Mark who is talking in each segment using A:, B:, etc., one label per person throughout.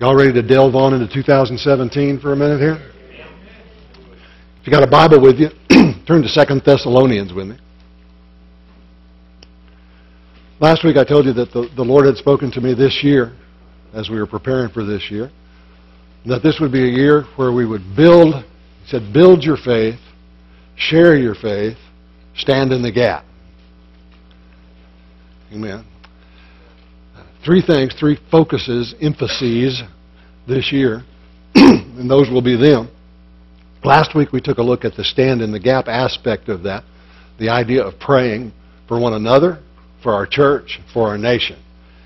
A: Y'all ready to delve on into 2017 for a minute here? If you got a Bible with you, turn to Second Thessalonians with me. Last week I told you that the, the Lord had spoken to me this year, as we were preparing for this year, that this would be a year where we would build, he said, build your faith, share your faith, stand in the gap. Amen. Three things, three focuses, emphases this year, and those will be them. Last week we took a look at the stand in the gap aspect of that, the idea of praying for one another, for our church, for our nation.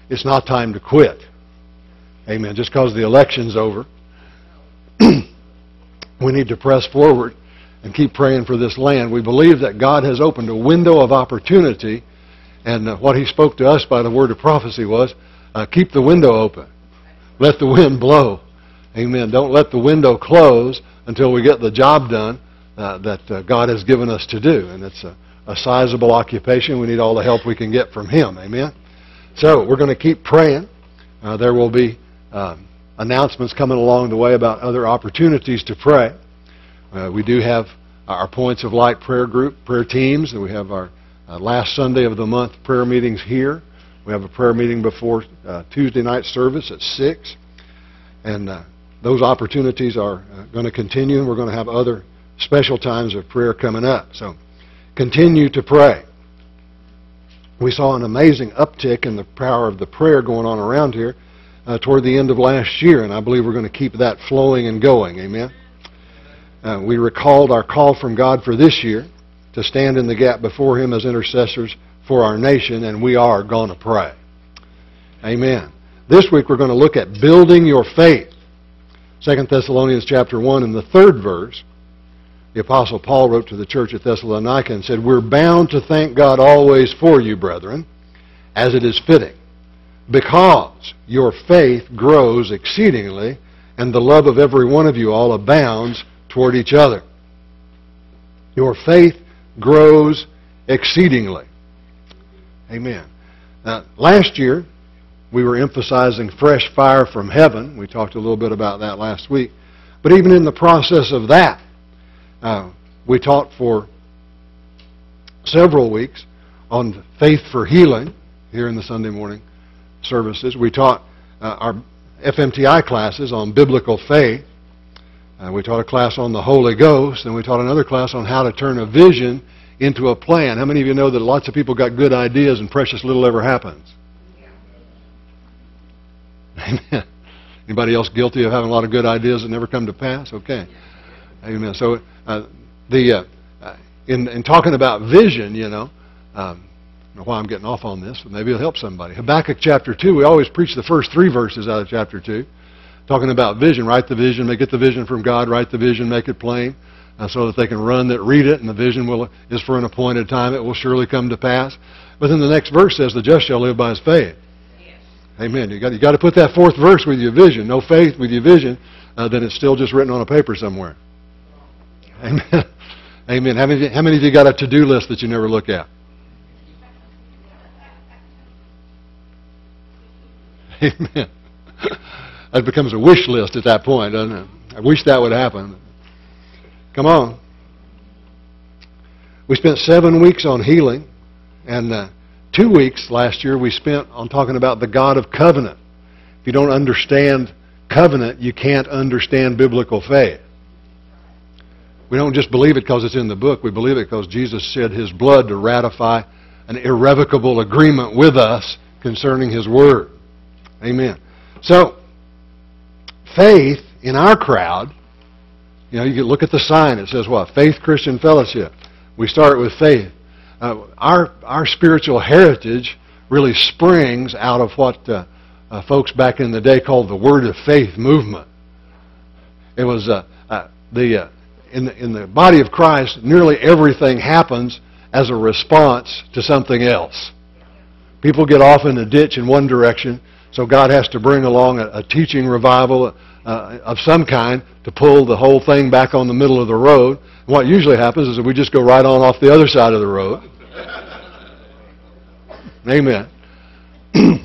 A: It's not time to quit. Amen. Just because the election's over, we need to press forward and keep praying for this land. We believe that God has opened a window of opportunity, and uh, what He spoke to us by the word of prophecy was uh, keep the window open. Let the wind blow. Amen. Don't let the window close until we get the job done uh, that uh, God has given us to do. And it's a, a sizable occupation. We need all the help we can get from Him. Amen. So we're going to keep praying. Uh, there will be um, announcements coming along the way about other opportunities to pray. Uh, we do have our Points of Light prayer group, prayer teams, and we have our uh, last Sunday of the month prayer meetings here. We have a prayer meeting before uh, Tuesday night service at 6. And uh, those opportunities are uh, going to continue, and we're going to have other special times of prayer coming up. So continue to pray. We saw an amazing uptick in the power of the prayer going on around here uh, toward the end of last year, and I believe we're going to keep that flowing and going. Amen. Uh, we recalled our call from God for this year to stand in the gap before Him as intercessors for our nation, and we are going to pray. Amen. This week we're going to look at building your faith. 2 Thessalonians chapter 1 and the third verse, the Apostle Paul wrote to the church at Thessalonica and said, We're bound to thank God always for you, brethren, as it is fitting, because your faith grows exceedingly, and the love of every one of you all abounds toward each other. Your faith grows exceedingly. Amen. Now, last year, we were emphasizing fresh fire from heaven. We talked a little bit about that last week. But even in the process of that, uh, we taught for several weeks on faith for healing here in the Sunday morning services. We taught uh, our FMTI classes on biblical faith. Uh, we taught a class on the Holy Ghost, and we taught another class on how to turn a vision into a plan. How many of you know that lots of people got good ideas and precious little ever happens? Amen. Anybody else guilty of having a lot of good ideas that never come to pass? Okay. Amen. So uh, the uh, in in talking about vision, you know, um, know why I'm getting off on this, but maybe it'll help somebody. Habakkuk chapter two. We always preach the first three verses out of chapter two talking about vision. Write the vision, make it the vision from God. Write the vision, make it plain, uh, so that they can run that read it, and the vision will is for an appointed time. It will surely come to pass. But then the next verse says, "The just shall live by his faith." Yes. Amen. You got you got to put that fourth verse with your vision. No faith with your vision, uh, then it's still just written on a paper somewhere. Amen. Amen. How many, how many of you got a to-do list that you never look at? Amen. That becomes a wish list at that point, doesn't it? I wish that would happen. Come on. We spent seven weeks on healing, and uh, two weeks last year we spent on talking about the God of covenant. If you don't understand covenant, you can't understand biblical faith. We don't just believe it because it's in the book. We believe it because Jesus shed His blood to ratify an irrevocable agreement with us concerning His Word. Amen. So, faith in our crowd, you know, you can look at the sign. It says what? Faith Christian Fellowship. We start with faith. Uh, our our spiritual heritage really springs out of what uh, uh, folks back in the day called the Word of Faith movement. It was uh, uh, the uh, in the in the body of Christ. Nearly everything happens as a response to something else. People get off in a ditch in one direction, so God has to bring along a, a teaching revival uh, of some kind to pull the whole thing back on the middle of the road. And what usually happens is that we just go right on off the other side of the road. Amen. And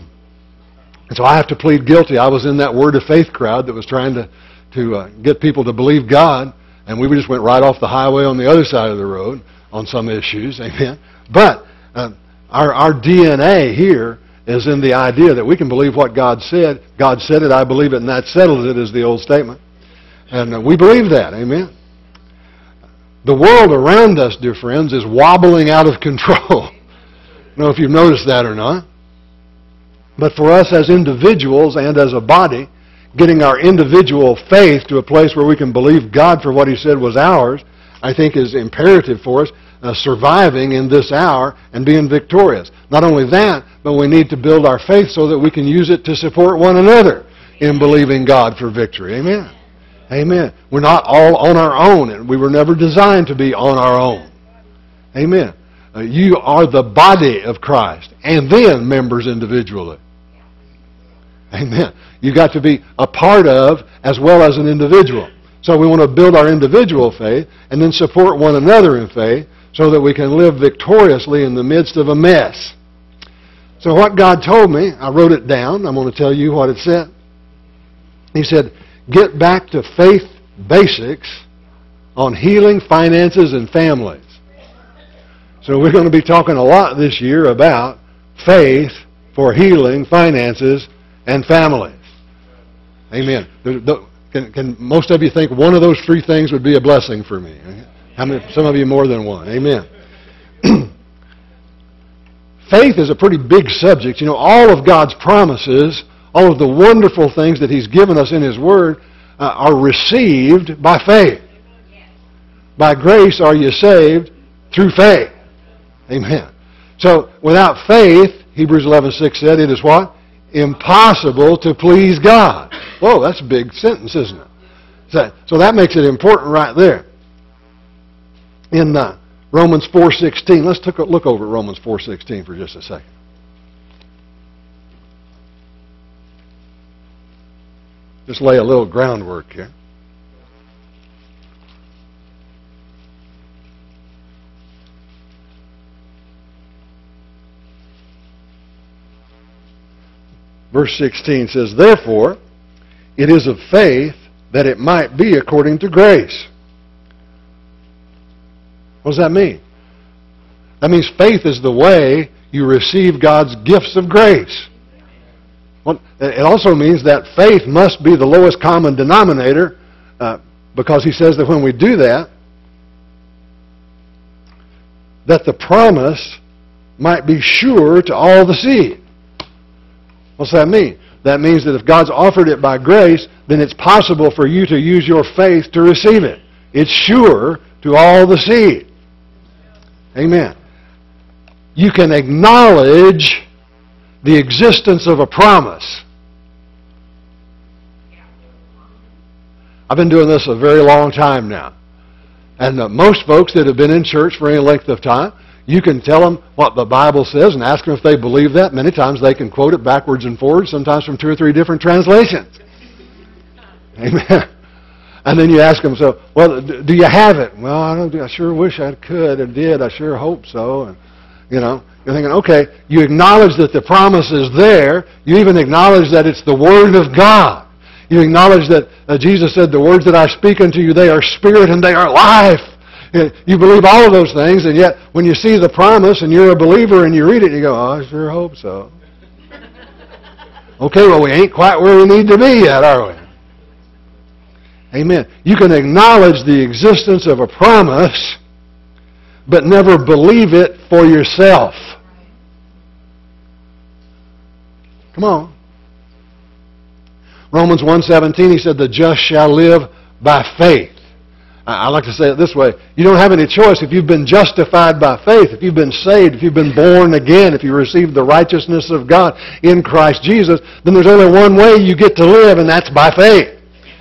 A: so I have to plead guilty. I was in that word of faith crowd that was trying to, to uh, get people to believe God, and we just went right off the highway on the other side of the road on some issues. Amen. But uh, our, our DNA here is in the idea that we can believe what God said. God said it, I believe it, and that settles it, is the old statement. And uh, we believe that. Amen. The world around us, dear friends, is wobbling out of control. I know if you've noticed that or not. But for us as individuals and as a body, getting our individual faith to a place where we can believe God for what He said was ours, I think is imperative for us, uh, surviving in this hour and being victorious. Not only that, but we need to build our faith so that we can use it to support one another in believing God for victory. Amen. Amen. We're not all on our own, and we were never designed to be on our own. Amen. Uh, you are the body of Christ, and then members individually. Amen. You've got to be a part of as well as an individual. So we want to build our individual faith and then support one another in faith so that we can live victoriously in the midst of a mess. So what God told me, I wrote it down. I'm going to tell you what it said. He said, get back to faith basics on healing, finances, and families. So we're going to be talking a lot this year about faith for healing, finances, and families. Amen. Can, can most of you think one of those three things would be a blessing for me? How many? Some of you more than one. Amen. Faith is a pretty big subject. You know, all of God's promises, all of the wonderful things that He's given us in His Word, uh, are received by faith. By grace are you saved through faith. Amen. So without faith, Hebrews 11:6 said, it is what? impossible to please God. Whoa, that's a big sentence, isn't it? So, so that makes it important right there. In uh, Romans 4.16, let's take a look over at Romans 4.16 for just a second. Just lay a little groundwork here. Verse 16 says, Therefore, it is of faith that it might be according to grace. What does that mean? That means faith is the way you receive God's gifts of grace. It also means that faith must be the lowest common denominator uh, because he says that when we do that, that the promise might be sure to all the seed. What's that mean? That means that if God's offered it by grace, then it's possible for you to use your faith to receive it. It's sure to all the seed. Amen. You can acknowledge the existence of a promise. I've been doing this a very long time now. And uh, most folks that have been in church for any length of time, you can tell them what the Bible says and ask them if they believe that. Many times they can quote it backwards and forwards, sometimes from two or three different translations. Amen. And then you ask them, so, well, do you have it? Well, I, don't, I sure wish I could and did. I sure hope so. And, you know, you're thinking, okay, you acknowledge that the promise is there. You even acknowledge that it's the Word of God. You acknowledge that uh, Jesus said, the words that I speak unto you, they are spirit and they are life. You believe all of those things, and yet when you see the promise and you're a believer and you read it, you go, oh, I sure hope so. okay, well, we ain't quite where we need to be yet, are we? Amen. You can acknowledge the existence of a promise, but never believe it for yourself. Come on. Romans 1.17, he said, the just shall live by faith. I like to say it this way. You don't have any choice. If you've been justified by faith, if you've been saved, if you've been born again, if you received the righteousness of God in Christ Jesus, then there's only one way you get to live, and that's by faith.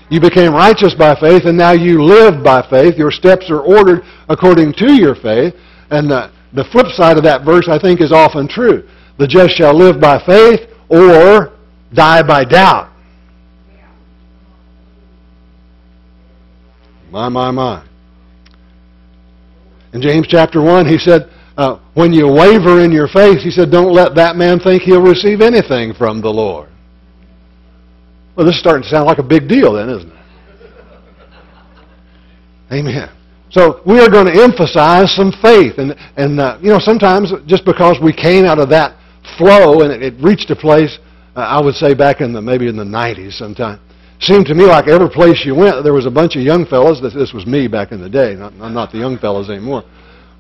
A: You became righteous by faith, and now you live by faith. Your steps are ordered according to your faith. And the, the flip side of that verse, I think, is often true. The just shall live by faith or die by doubt. My, my, my. In James chapter 1, he said, uh, when you waver in your faith, he said, don't let that man think he'll receive anything from the Lord. Well, this is starting to sound like a big deal then, isn't it? Amen. So we are going to emphasize some faith. And, and uh, you know, sometimes just because we came out of that flow and it, it reached a place, uh, I would say back in the, maybe in the 90s sometime, seemed to me like every place you went, there was a bunch of young fellows. This, this was me back in the day. Not, I'm not the young fellows anymore.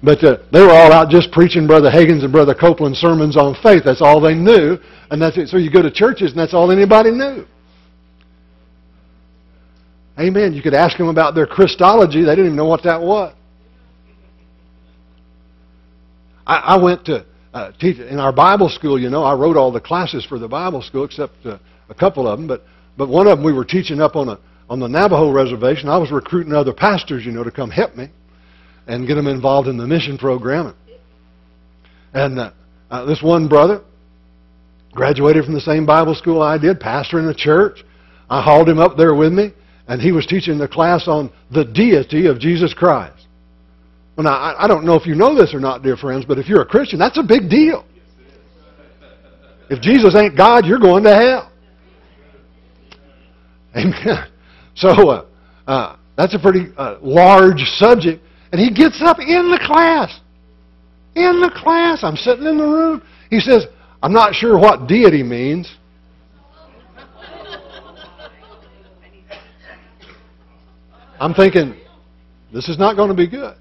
A: But uh, they were all out just preaching Brother Hagin's and Brother Copeland's sermons on faith. That's all they knew. And that's it. So you go to churches and that's all anybody knew. Amen. You could ask them about their Christology. They didn't even know what that was. I, I went to uh, teach in our Bible school. You know, I wrote all the classes for the Bible school except uh, a couple of them. But but one of them we were teaching up on a on the Navajo reservation. I was recruiting other pastors, you know, to come help me and get them involved in the mission program. And uh, uh, this one brother graduated from the same Bible school I did, pastor in a church. I hauled him up there with me and he was teaching the class on the deity of Jesus Christ. Well, now, I don't know if you know this or not, dear friends, but if you're a Christian, that's a big deal. If Jesus ain't God, you're going to hell. Amen. So, uh, uh, that's a pretty uh, large subject. And he gets up in the class. In the class. I'm sitting in the room. He says, I'm not sure what deity means. I'm thinking, this is not going to be good.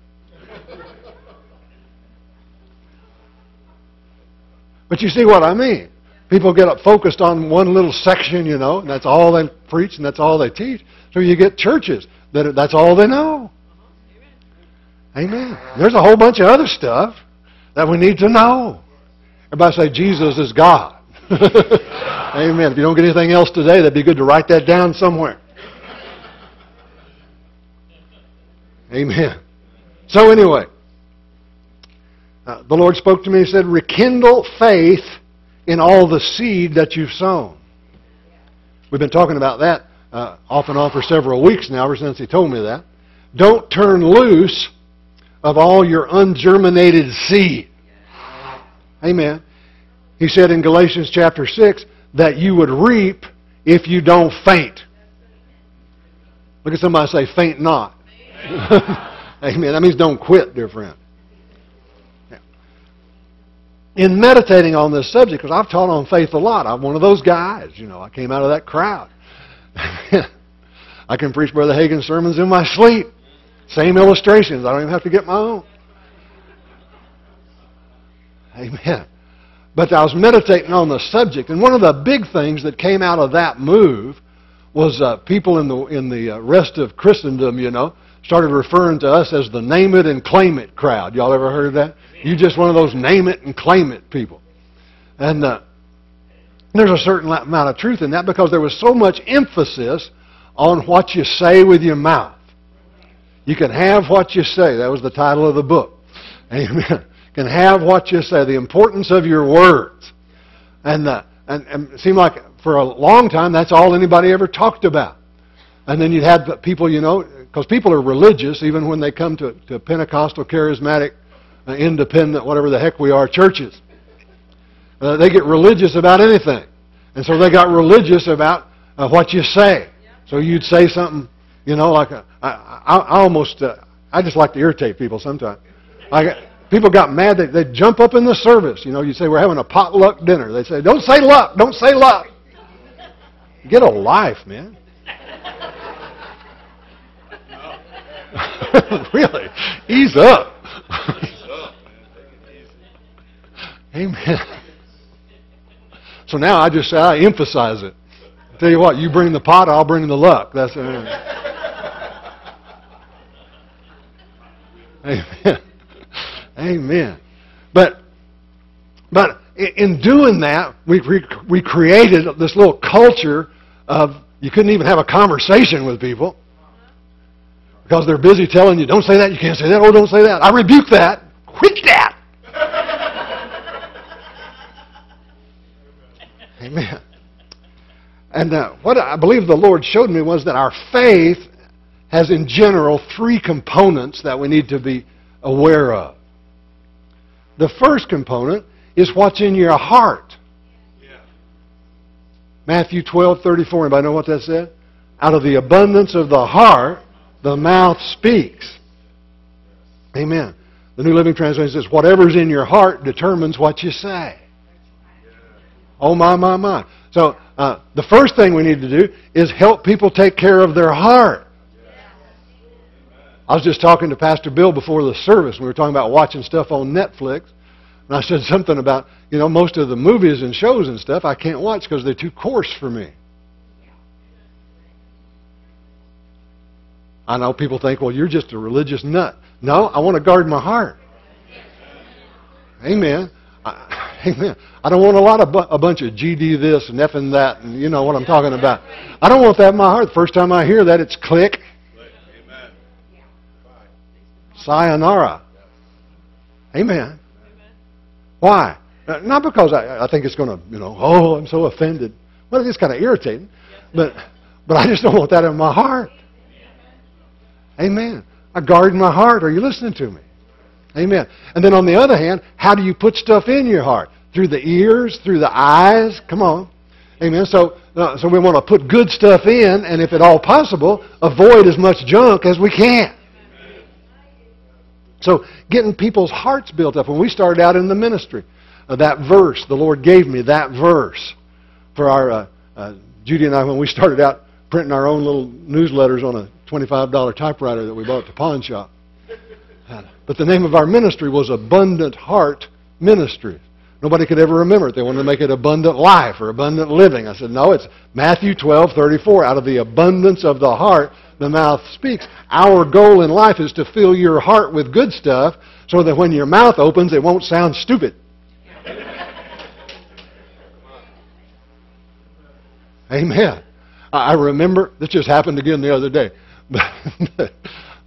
A: But you see what I mean. People get focused on one little section, you know, and that's all they preach and that's all they teach. So you get churches that that's all they know. Amen. There's a whole bunch of other stuff that we need to know. Everybody say Jesus is God. Amen. If you don't get anything else today, that'd be good to write that down somewhere. Amen. So anyway, uh, the Lord spoke to me and said, rekindle faith in all the seed that you've sown. We've been talking about that uh, off and on for several weeks now, ever since He told me that. Don't turn loose of all your ungerminated seed. Amen. He said in Galatians chapter 6 that you would reap if you don't faint. Look at somebody say, faint not. Amen. That means don't quit, dear friend. In meditating on this subject, because I've taught on faith a lot, I'm one of those guys. You know, I came out of that crowd. I can preach Brother Hagin's sermons in my sleep. Same illustrations. I don't even have to get my own. Amen. But I was meditating on the subject, and one of the big things that came out of that move was uh, people in the in the uh, rest of Christendom, you know, started referring to us as the name it and claim it crowd. Y'all ever heard of that? You're just one of those name it and claim it people. And uh, there's a certain amount of truth in that because there was so much emphasis on what you say with your mouth. You can have what you say. That was the title of the book. Amen. Can have what you say. The importance of your words. And, uh, and, and it seemed like for a long time that's all anybody ever talked about. And then you'd have people, you know, because people are religious even when they come to, to Pentecostal, charismatic, uh, independent, whatever the heck we are, churches. Uh, they get religious about anything. And so they got religious about uh, what you say. So you'd say something, you know, like a, I, I, I almost, uh, I just like to irritate people sometimes. Like, people got mad, they, they'd jump up in the service. You know, you say, we're having a potluck dinner. They say, don't say luck, don't say luck. Get a life, man. really? Ease up. Amen. So now I just say I emphasize it. I tell you what, you bring the pot, I'll bring the luck. That's it. Amen. Amen. But but in doing that, we we created this little culture of you couldn't even have a conversation with people. Because they're busy telling you, don't say that, you can't say that, oh, don't say that. I rebuke that. Quit that. Amen. And uh, what I believe the Lord showed me was that our faith has, in general, three components that we need to be aware of. The first component is what's in your heart. Matthew 12, 34. Anybody know what that said? Out of the abundance of the heart, the mouth speaks. Amen. The New Living Translation says, whatever's in your heart determines what you say. Oh, my, my, my. So, uh, the first thing we need to do is help people take care of their heart. I was just talking to Pastor Bill before the service. We were talking about watching stuff on Netflix. And I said something about, you know, most of the movies and shows and stuff I can't watch because they're too coarse for me. I know people think, well, you're just a religious nut. No, I want to guard my heart. Amen. I, amen. I don't want a lot of bu- a bunch of GD this and F and that, and you know what I'm talking about. I don't want that in my heart. The first time I hear that, it's click. Sayonara. Amen. Why? Uh, Not because I, I think it's going to, you know, oh, I'm so offended. Well, it is kind of irritating, but but I just don't want that in my heart. Amen. I guard my heart. Are you listening to me? Amen. And then on the other hand, how do you put stuff in your heart? Through the ears, through the eyes. Come on. Amen. So, uh, so we want to put good stuff in, and if at all possible, avoid as much junk as we can. So, getting people's hearts built up. When we started out in the ministry, uh, that verse, the Lord gave me that verse for our, uh, uh, Judy and I, when we started out printing our own little newsletters on a $25 typewriter that we bought at the pawn shop. But the name of our ministry was Abundant Heart Ministry. Nobody could ever remember it. They wanted to make it abundant life or abundant living. I said, no, it's Matthew 12, 34. Out of the abundance of the heart, the mouth speaks. Our goal in life is to fill your heart with good stuff so that when your mouth opens, it won't sound stupid. Amen. I remember, this just happened again the other day.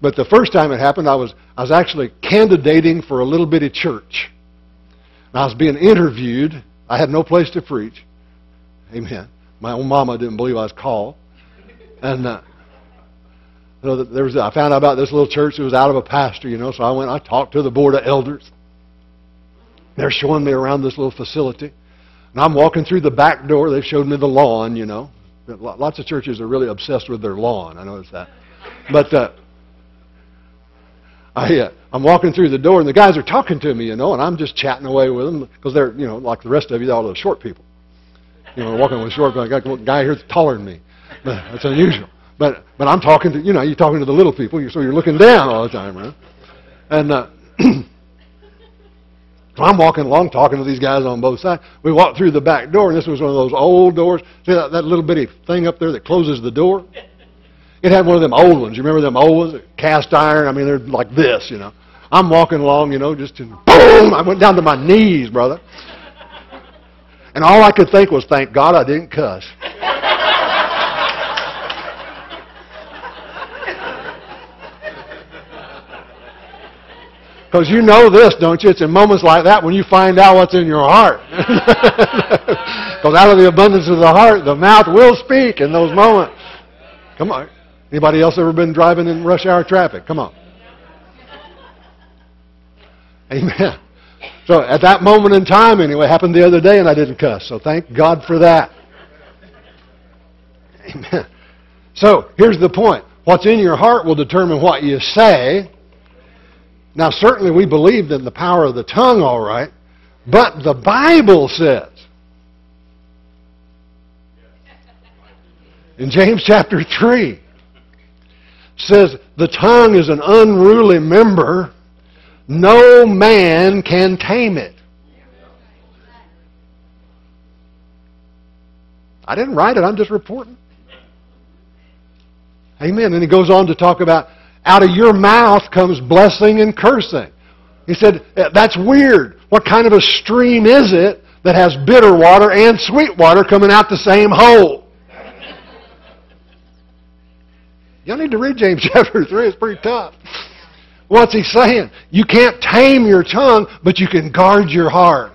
A: But, the first time it happened, I was, I was actually candidating for a little bitty church. And I was being interviewed. I had no place to preach. Amen. My own mama didn't believe I was called. And uh, know, there was, I found out about this little church that was out of a pastor, you know, so I went, I talked to the board of elders. They're showing me around this little facility. And I'm walking through the back door. They've showed me the lawn, you know. Lots of churches are really obsessed with their lawn. I noticed that. But uh, I, uh, I'm walking through the door, and the guys are talking to me, you know, and I'm just chatting away with them because they're, you know, like the rest of you, all those short people. You know, walking with short people. I got a guy here that's taller than me. But that's unusual. But but I'm talking to, you know, you're talking to the little people, so you're looking down all the time, right? And uh, So I'm walking along talking to these guys on both sides. We walked through the back door, and this was one of those old doors. See that, that little bitty thing up there that closes the door? It had one of them old ones. You remember them old ones? Cast iron. I mean, they're like this, you know. I'm walking along, you know, just in, boom! I went down to my knees, brother. And all I could think was, thank God I didn't cuss. Because you know this, don't you? It's in moments like that when you find out what's in your heart. Because out of the abundance of the heart, the mouth will speak in those moments. Come on. Anybody else ever been driving in rush hour traffic? Come on. Amen. So at that moment in time, anyway, happened the other day, and I didn't cuss. So thank God for that. Amen. So here's the point. What's in your heart will determine what you say. Now, certainly we believed in the power of the tongue, all right, but the Bible says in James chapter 3 says the tongue is an unruly member, no man can tame it. I didn't write it, I'm just reporting. Amen. And he goes on to talk about out of your mouth comes blessing and cursing. He said, eh, that's weird. What kind of a stream is it that has bitter water and sweet water coming out the same hole? Y'all need to read James chapter 3. It's pretty tough. What's he saying? You can't tame your tongue, but you can guard your heart.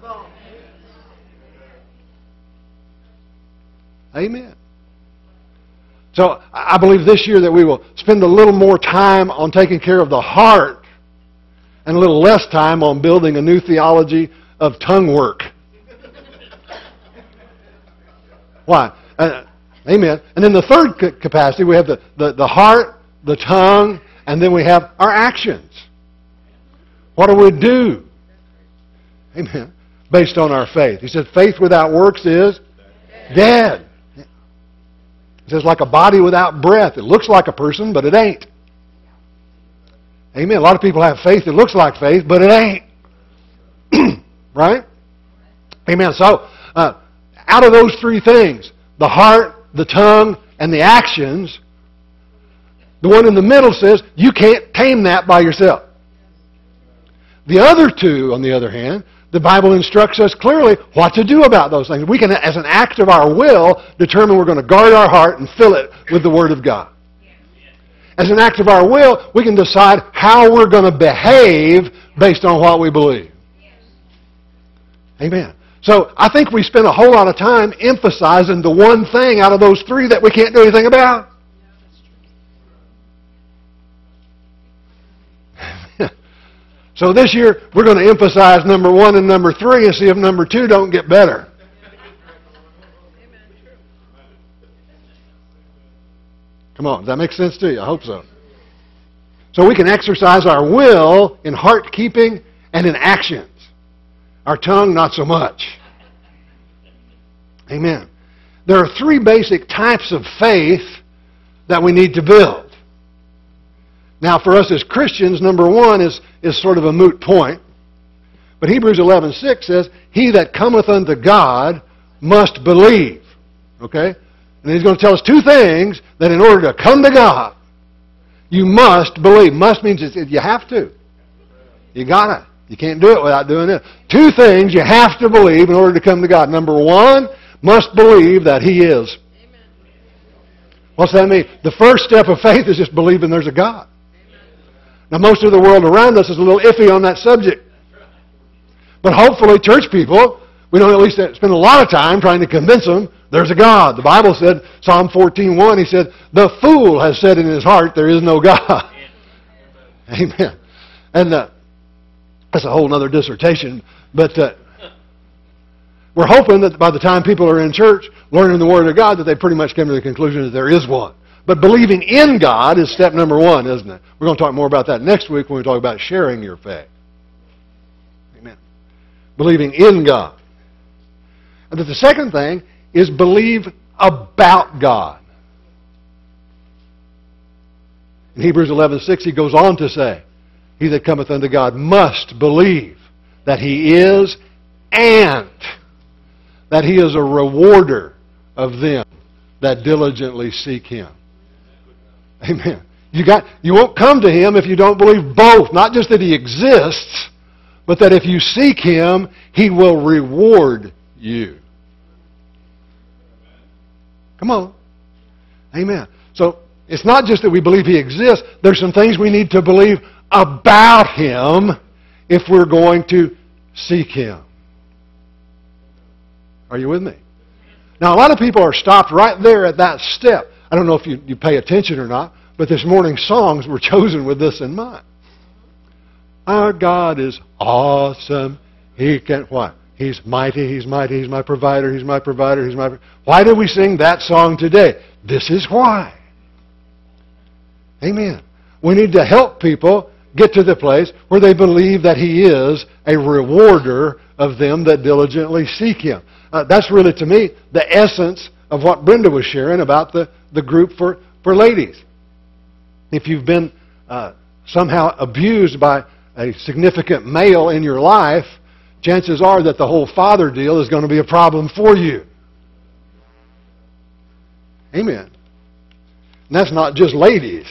A: Amen. So I believe this year that we will spend a little more time on taking care of the heart and a little less time on building a new theology of tongue work. Why? Uh, amen. And then the third capacity, we have the, the, the heart, the tongue, and then we have our actions. What do we do? Amen. Based on our faith. He said, faith without works is dead. He says, like a body without breath. It looks like a person, but it ain't. Amen. A lot of people have faith that looks like faith, but it ain't. right? Amen. So, uh, out of those three things, the heart, the tongue, and the actions, the one in the middle says, you can't tame that by yourself. The other two, on the other hand, the Bible instructs us clearly what to do about those things. We can, as an act of our will, determine we're going to guard our heart and fill it with the Word of God. As an act of our will, we can decide how we're going to behave based on what we believe. Amen. So I think we spend a whole lot of time emphasizing the one thing out of those three that we can't do anything about. so this year we're going to emphasize number one and number three and see if number two don't get better. Come on, does that make sense to you? I hope so. So we can exercise our will in heart keeping and in actions. Our tongue, not so much. Amen. There are three basic types of faith that we need to build. Now, for us as Christians, number one is, is sort of a moot point. But Hebrews 11.6 says, He that cometh unto God must believe. Okay? And he's going to tell us two things that in order to come to God, you must believe. Must means you have to. You gotta. You can't do it without doing it. Two things you have to believe in order to come to God. Number one, must believe that He is. What's that mean? The first step of faith is just believing there's a God. Now, most of the world around us is a little iffy on that subject. But hopefully, church people, we don't at least spend a lot of time trying to convince them there's a God. The Bible said, Psalm 14.1, he said, the fool has said in his heart, there is no God. Amen. And uh, that's a whole other dissertation. But uh, we're hoping that by the time people are in church learning the Word of God, that they pretty much come to the conclusion that there is one. But believing in God is step number one, isn't it? We're going to talk more about that next week when we talk about sharing your faith. Amen. Believing in God. And that the second thing is believe about God. In Hebrews 11:6 he goes on to say, he that cometh unto God must believe that He is and that He is a rewarder of them that diligently seek Him. Amen. You, got, you won't come to Him if you don't believe both. Not just that He exists, but that if you seek Him, He will reward you. Come on. Amen. So it's not just that we believe He exists. There's some things we need to believe about Him if we're going to seek Him. Are you with me? Now, a lot of people are stopped right there at that step. I don't know if you, you pay attention or not, but this morning's songs were chosen with this in mind. Our God is awesome. He can what? He's mighty, He's mighty, He's my provider, He's my provider, He's my... Why do we sing that song today? This is why. Amen. We need to help people get to the place where they believe that He is a rewarder of them that diligently seek Him. Uh, that's really, to me, the essence of what Brenda was sharing about the, the group for, for ladies. If you've been uh, somehow abused by a significant male in your life, chances are that the whole father deal is going to be a problem for you. Amen. And that's not just ladies.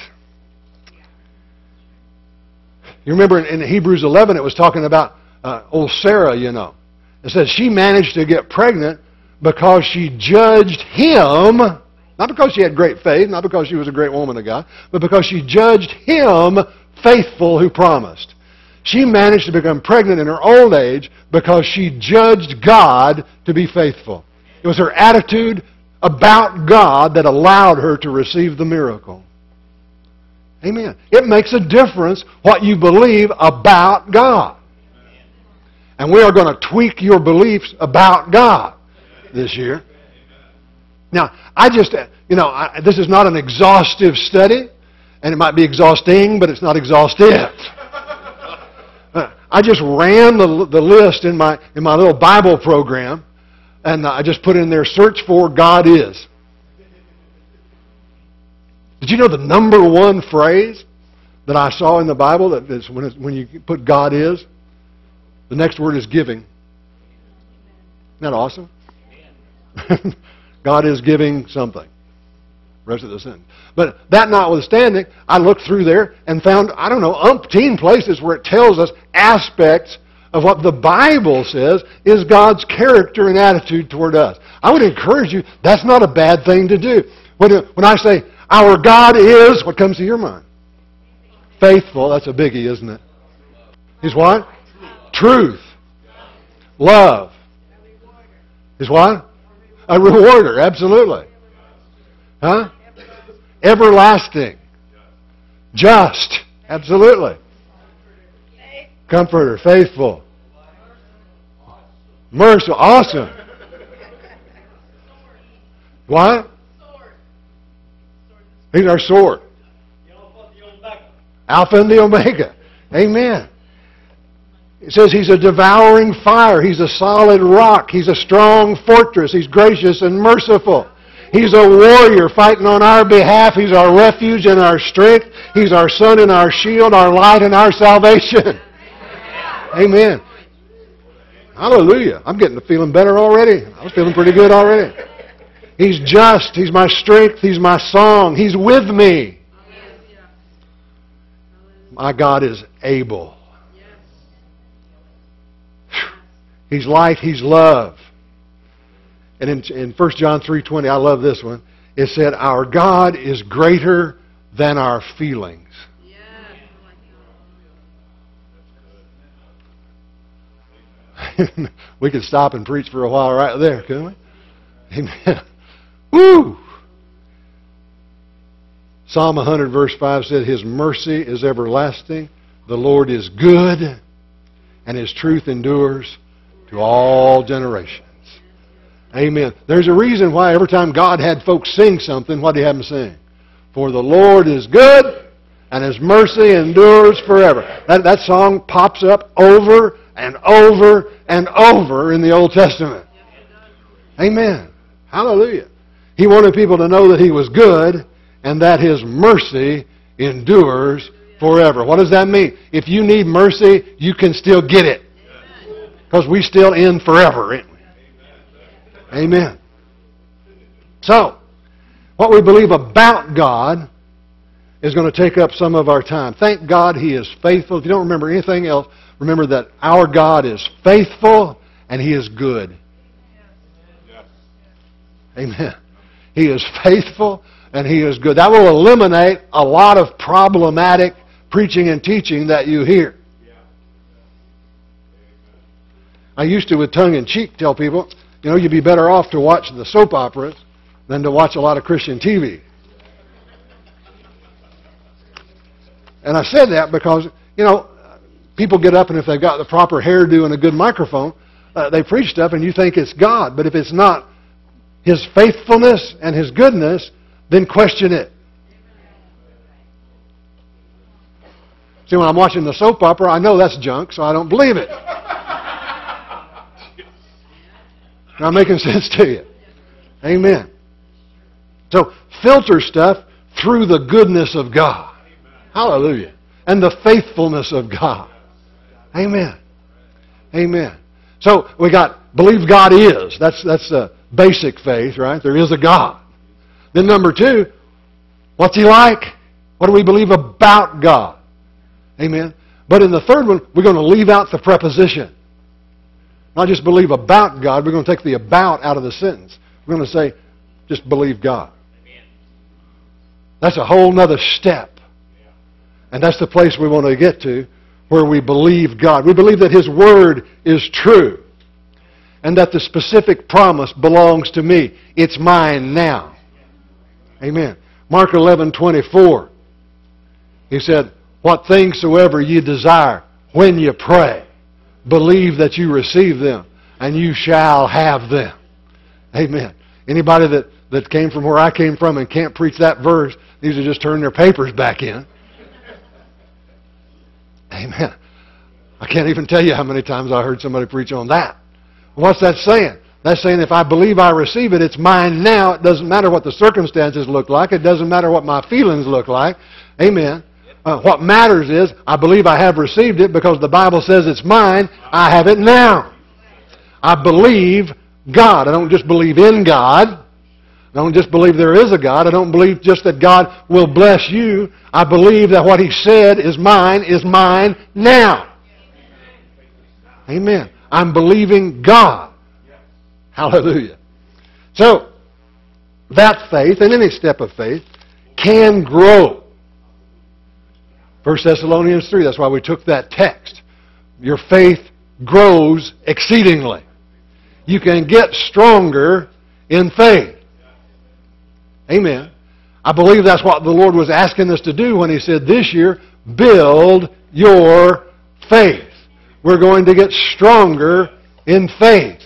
A: You remember in, Hebrews 11 it was talking about uh, old Sarah, you know. It says she managed to get pregnant because she judged him, not because she had great faith, not because she was a great woman of God, but because she judged him faithful who promised. She managed to become pregnant in her old age because she judged God to be faithful. It was her attitude about God that allowed her to receive the miracle. Amen. It makes a difference what you believe about God. And we are going to tweak your beliefs about God this year. Now, I just, you know, I, this is not an exhaustive study, and it might be exhausting, but it's not exhaustive. I just ran the, the list in my, in my little Bible program, and I just put in there, search for God is. Did you know the number one phrase that I saw in the Bible that is when, when you put God is? The next word is giving. Isn't that awesome? God is giving something. Rest of the sentence. But that notwithstanding, I looked through there and found, I don't know, umpteen places where it tells us aspects of what the Bible says is God's character and attitude toward us. I would encourage you, that's not a bad thing to do. When, when I say, our God is, what comes to your mind? Faithful. That's a biggie, isn't it? He's what? Truth. Love. He's what? A rewarder, absolutely. Huh? Everlasting. Just. Absolutely. Comforter, faithful. Merciful, awesome. What? He's our sword. Alpha and the Omega. Amen. It says he's a devouring fire. He's a solid rock. He's a strong fortress. He's gracious and merciful. He's a warrior fighting on our behalf. He's our refuge and our strength. He's our sun and our shield, our light and our salvation. Amen. Hallelujah. I'm getting to feeling better already. I was feeling pretty good already. He's just. He's my strength. He's my song. He's with me. My God is able. He's light. He's love. And in, in 1 John 3.20, I love this one. It said, Our God is greater than our feelings. we could stop and preach for a while right there, couldn't we? Amen. Woo! Psalm 100, verse 5 said, His mercy is everlasting. The Lord is good, and His truth endures to all generations. Amen. There's a reason why every time God had folks sing something, what did He have them sing? For the Lord is good, and His mercy endures forever. That, that song pops up over and over and over in the Old Testament. Amen. Hallelujah. He wanted people to know that He was good and that His mercy endures forever. What does that mean? If you need mercy, you can still get it. Because we still end forever, ain't we? Amen. So, what we believe about God is going to take up some of our time. Thank God He is faithful. If you don't remember anything else, remember that our God is faithful and He is good. Amen. He is faithful and He is good. That will eliminate a lot of problematic preaching and teaching that you hear. I used to, with tongue in cheek, tell people, you know, you'd be better off to watch the soap operas than to watch a lot of Christian TV. And I said that because, you know, people get up and if they've got the proper hairdo and a good microphone, uh, they preach stuff and you think it's God. But if it's not His faithfulness and His goodness, then question it. See, when I'm watching the soap opera, I know that's junk, so I don't believe it. Am I making sense to you? Amen. So filter stuff through the goodness of God. Hallelujah. And the faithfulness of God. Amen. Amen. So we got believe God is. That's that's a basic faith, right? There is a God. Then number two, what's He like? What do we believe about God? Amen. But in the third one, we're going to leave out the preposition. Not just believe about God, we're going to take the about out of the sentence. We're going to say, just believe God. Amen. That's a whole other step. And that's the place we want to get to where we believe God. We believe that His Word is true and that the specific promise belongs to me. It's mine now. Amen. Mark 11, 24. He said, What things soever ye desire when you pray, believe that you receive them, and you shall have them. Amen. Anybody that, that came from where I came from and can't preach that verse needs to just turn their papers back in. Amen. I can't even tell you how many times I heard somebody preach on that. What's that saying? That's saying if I believe I receive it, it's mine now. It doesn't matter what the circumstances look like. It doesn't matter what my feelings look like. Amen. Uh, what matters is I believe I have received it because the Bible says it's mine. I have it now. I believe God. I don't just believe in God. I don't just believe there is a God. I don't believe just that God will bless you. I believe that what He said is mine, is mine now. Amen. I'm believing God. Hallelujah. So, that faith, and any step of faith, can grow. 1 Thessalonians 3, that's why we took that text. Your faith grows exceedingly. You can get stronger in faith. Amen. I believe that's what the Lord was asking us to do when He said this year, build your faith. We're going to get stronger in faith.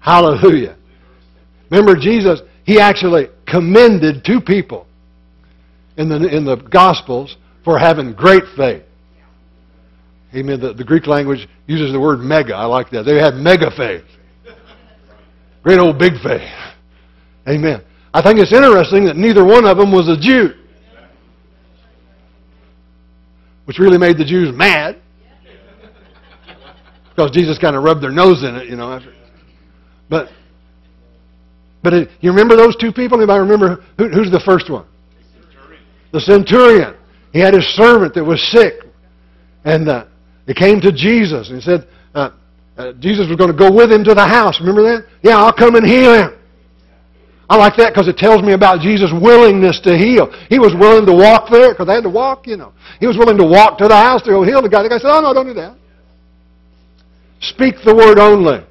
A: Hallelujah. Remember, Jesus, He actually commended two people in the, in the Gospels for having great faith. Amen. The, the Greek language uses the word mega. I like that. They had mega faith. Great old big faith. Amen. I think it's interesting that neither one of them was a Jew. Which really made the Jews mad. Because Jesus kind of rubbed their nose in it, you know. But, but it, you remember those two people? Anybody remember who, who's the first one? The centurion. He had his servant that was sick. And uh, he came to Jesus and he said, uh, uh, Jesus was going to go with him to the house. Remember that? Yeah, I'll come and heal him. I like that because it tells me about Jesus' willingness to heal. He was willing to walk there because they had to walk, you know. He was willing to walk to the house to go heal the guy. The guy said, Oh, no, don't do that. Speak the word only,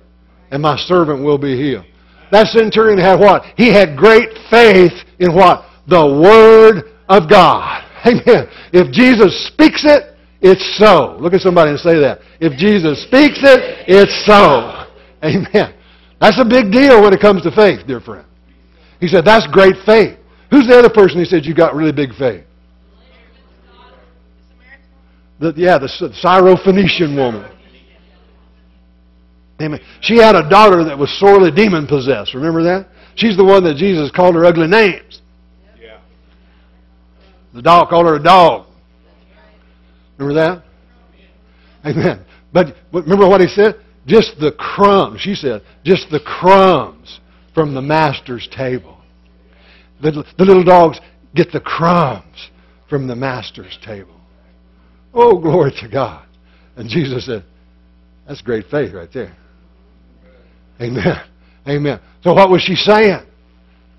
A: and my servant will be healed. That centurion had what? He had great faith in what? The Word of God. Amen. If Jesus speaks it, it's so. Look at somebody and say that. If Jesus speaks it, it's so. Amen. That's a big deal when it comes to faith, dear friend. He said, that's great faith. Who's the other person he said you got really big faith? The, yeah, the Syrophoenician woman. Amen. She had a daughter that was sorely demon possessed. Remember that? She's the one that Jesus called her ugly names. Yeah. The dog called her a dog. Remember that? Amen. But remember what he said? Just the crumbs, she said, just the crumbs from the master's table. The, the little dogs get the crumbs from the master's table. Oh, glory to God. And Jesus said, that's great faith right there. Amen. Amen. So what was she saying?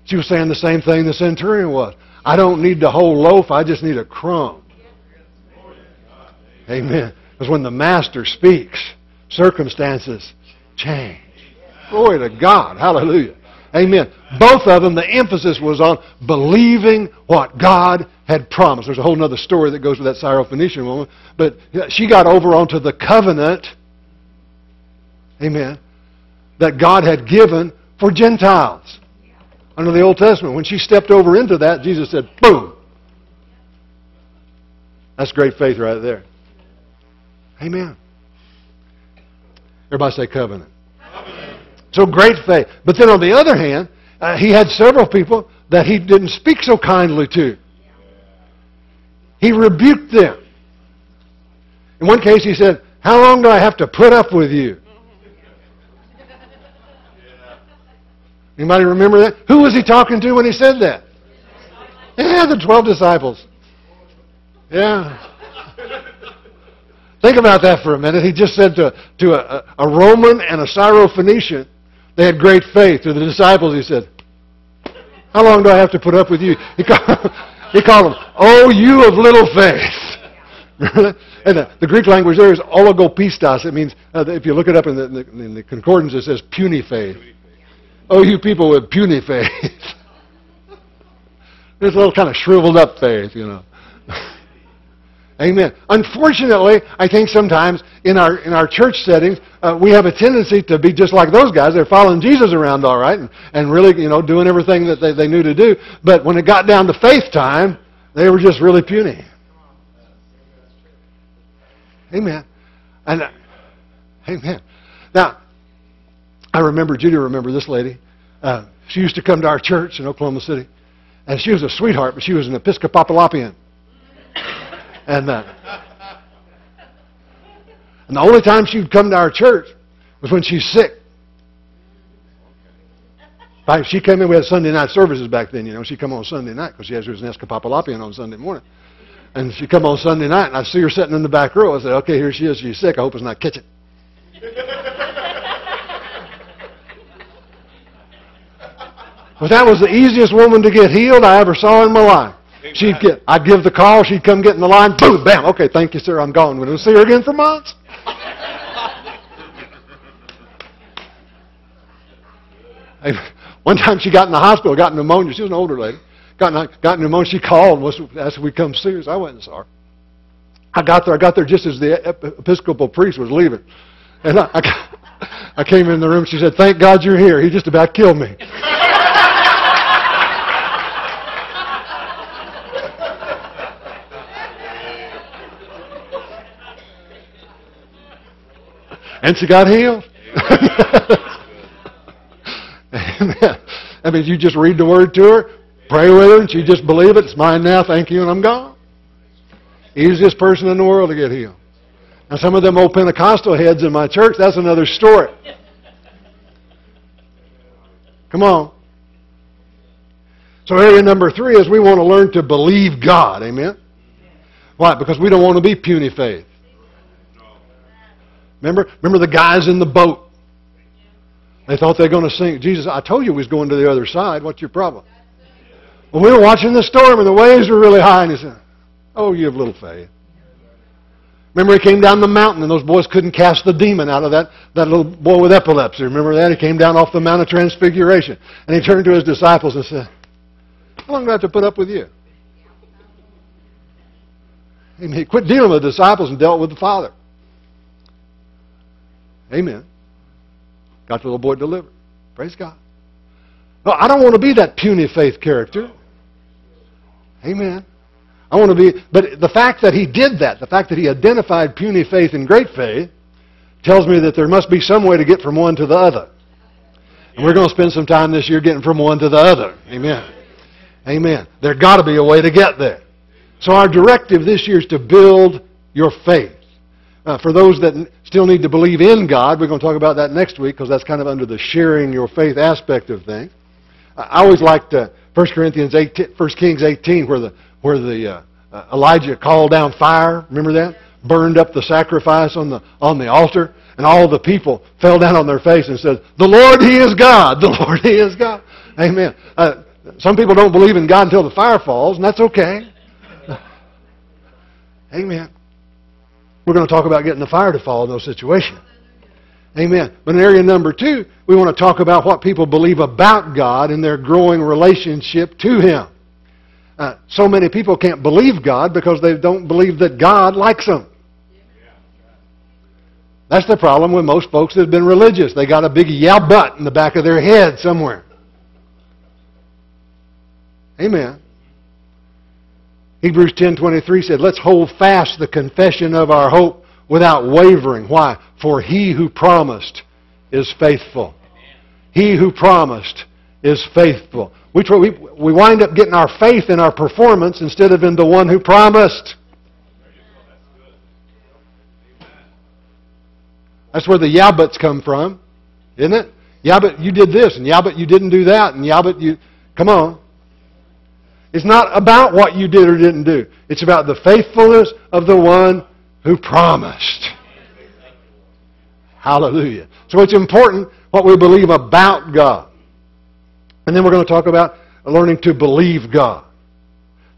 A: She was saying the same thing the centurion was. I don't need the whole loaf, I just need a crumb. Amen. Because when the master speaks, circumstances change. Glory to God. Hallelujah. Amen. Both of them, the emphasis was on believing what God had promised. There's a whole other story that goes with that Syrophoenician woman, but she got over onto the covenant. Amen that God had given for Gentiles under the Old Testament. When she stepped over into that, Jesus said, boom. That's great faith right there. Amen. Everybody say covenant. So great faith. But then on the other hand, uh, he had several people that he didn't speak so kindly to. He rebuked them. In one case, he said, How long do I have to put up with you? Anybody remember that? Who was he talking to when he said that? Yeah, the 12 disciples. Yeah. Think about that for a minute. He just said to, to a, a Roman and a Syrophoenician, they had great faith. To the disciples, he said, How long do I have to put up with you? He called, he called them, Oh, you of little faith. and the, the, Greek language there is oligopistos. It means, uh, if you look it up in the, in the, in the concordance, it says puny faith. Oh, you people with puny faith. A little kind of shriveled up faith, you know. Amen. Unfortunately, I think sometimes in our in our church settings uh, we have a tendency to be just like those guys. They're following Jesus around all right and, and really you know doing everything that they, they knew to do. But when it got down to faith time, they were just really puny. Amen. And uh, amen. Now, I remember Judy. Remember this lady? Uh, she used to come to our church in Oklahoma City, and she was a sweetheart, but she was an Episcopalian. And, uh, and the only time she'd come to our church was when she's sick. She came in, we had Sunday night services back then, you know. She'd come on Sunday night because she was an Episcopalian on Sunday morning. And she'd come on Sunday night, and I see her sitting in the back row. I said, okay, here she is. She's sick. I hope it's not kitchen. But that was the easiest woman to get healed I ever saw in my life. She'd get, I'd give the call, she'd come get in the line, boom, bam, okay, thank you, sir, I'm gone. We don't see her again for months. One time she got in the hospital, got pneumonia. She was an older lady. Got, got pneumonia. She called and was, asked if we'd come see her. I went and saw her. I got there. I got there just as the Episcopal priest was leaving. And I, I, I came in the room. She said, thank God you're here. He just about killed me. and she got healed. Amen. I mean, you just read the word to her, pray with her, and she just believe it. It's mine now. Thank you, and I'm gone. Easiest person in the world to get healed. Now, some of them old Pentecostal heads in my church, that's another story. Come on. So area number three is we want to learn to believe God. Amen? Why? Because we don't want to be puny faith. Remember, remember the guys in the boat. They thought they were going to sink. Jesus, I told you we was going to the other side. What's your problem? Well, we were watching the storm and the waves were really high. And he said, Oh, you have little faith. Remember he came down the mountain and those boys couldn't cast the demon out of that, that little boy with epilepsy. Remember that? He came down off the Mount of Transfiguration. And he turned to his disciples and said, How long do I have to put up with you? He quit dealing with the disciples and dealt with the Father. Amen. Got the little boy delivered. Praise God. No, I don't want to be that puny faith character. Amen. I want to be, but the fact that he did that, the fact that he identified puny faith and great faith, tells me that there must be some way to get from one to the other. And we're going to spend some time this year getting from one to the other. Amen. Amen. There's got to be a way to get there. So our directive this year is to build your faith. Uh, for those that still need to believe in God, we're going to talk about that next week because that's kind of under the sharing your faith aspect of things. I always liked uh, 1 Corinthians 18, 1 Kings 18 where the, where the uh, uh, Elijah called down fire. Remember that? Burned up the sacrifice on the, on the altar. And all the people fell down on their face and said, The Lord, He is God. The Lord, He is God. Amen. Uh, some people don't believe in God until the fire falls, and that's okay. Amen. We're going to talk about getting the fire to fall in those situations. Amen. But in area number two, we want to talk about what people believe about God and their growing relationship to Him. Uh, so many people can't believe God because they don't believe that God likes them. That's the problem with most folks that have been religious. They got a big yeah but in the back of their head somewhere. Amen. Hebrews 10:23 said, "Let's hold fast the confession of our hope without wavering." Why? For he who promised is faithful. He who promised is faithful. We, we, we wind up getting our faith in our performance instead of in the one who promised. That's where the yeah buts come from, isn't it? Yeah, but you did this, and yeah, but you didn't do that, and yeah, but you. Come on. It's not about what you did or didn't do. It's about the faithfulness of the one who promised. Hallelujah. So it's important what we believe about God. And then we're going to talk about learning to believe God.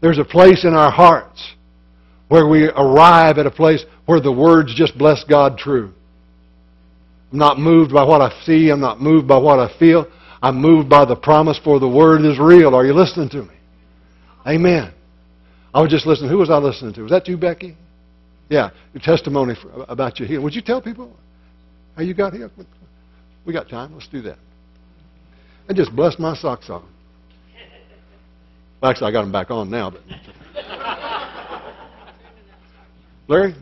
A: There's a place in our hearts where we arrive at a place where the words just bless God true. I'm not moved by what I see. I'm not moved by what I feel. I'm moved by the promise for the word is real. Are you listening to me? Amen. I was just listening. Who was I listening to? Was that you, Becky? Yeah, your testimony for, about your healing. Would you tell people how you got healed? We got time. Let's do that. I just blessed my socks off. Well, actually, I got them back on now. But Larry,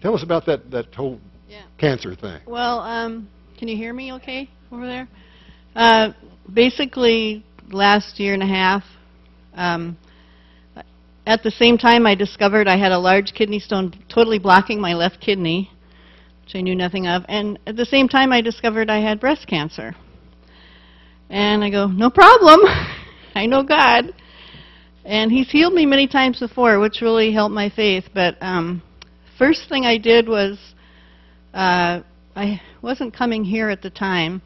A: tell us about that that whole
B: Yeah.
A: cancer thing.
B: Well, um, can you hear me okay over there? Uh, basically, last year and a half, um, at the same time I discovered I had a large kidney stone totally blocking my left kidney, which I knew nothing of, and at the same time I discovered I had breast cancer. And I go, no problem. I know God. And He's healed me many times before, which really helped my faith. But um, first thing I did was uh, I wasn't coming here at the time,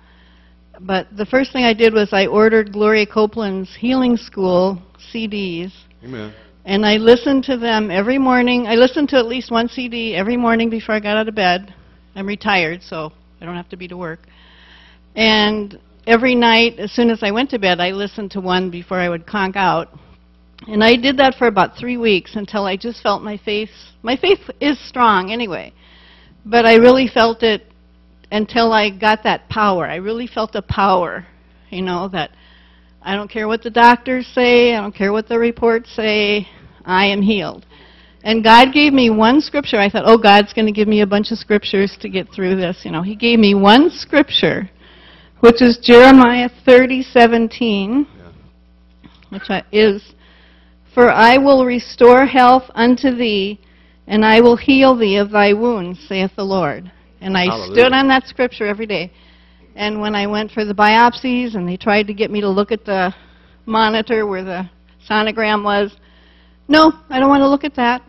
B: but the first thing I did was I ordered Gloria Copeland's Healing School CDs,
A: Amen.
B: and I listened to them every morning. I listened to at least one CD every morning before I got out of bed. I'm retired, so I don't have to be to work. And every night, as soon as I went to bed, I listened to one before I would conk out. And I did that for about three weeks until I just felt my faith. My faith is strong anyway, but I really felt it until I got that power. I really felt a power, you know, that I don't care what the doctors say, I don't care what the reports say, I am healed. And God gave me one scripture. I thought, oh, God's going to give me a bunch of scriptures to get through this. You know, He gave me one scripture, which is Jeremiah 30:17, which I- is, "For I will restore health unto thee, and I will heal thee of thy wounds, saith the Lord." And I
A: Hallelujah.
B: stood on that scripture every day. And when I went for the biopsies and they tried to get me to look at the monitor where the sonogram was, no, I don't want to look at that.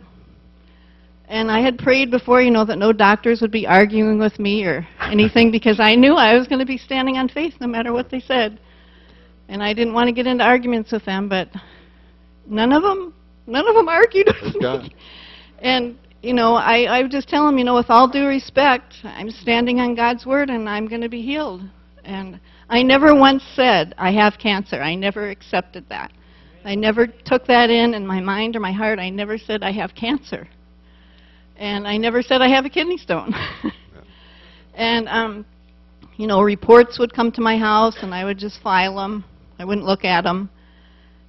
B: And I had prayed before, you know, that no doctors would be arguing with me or anything because I knew I was going to be standing on faith no matter what they said. And I didn't want to get into arguments with them, but none of them, none of them argued with me. And you know, I, I would just tell him, you know, with all due respect, I'm standing on God's word and I'm going to be healed. And I never once said, I have cancer. I never accepted that. I never took that in in my mind or my heart. I never said, I have cancer. And I never said, I have a kidney stone. and, um, you know, reports would come to my house and I would just file them. I wouldn't look at them.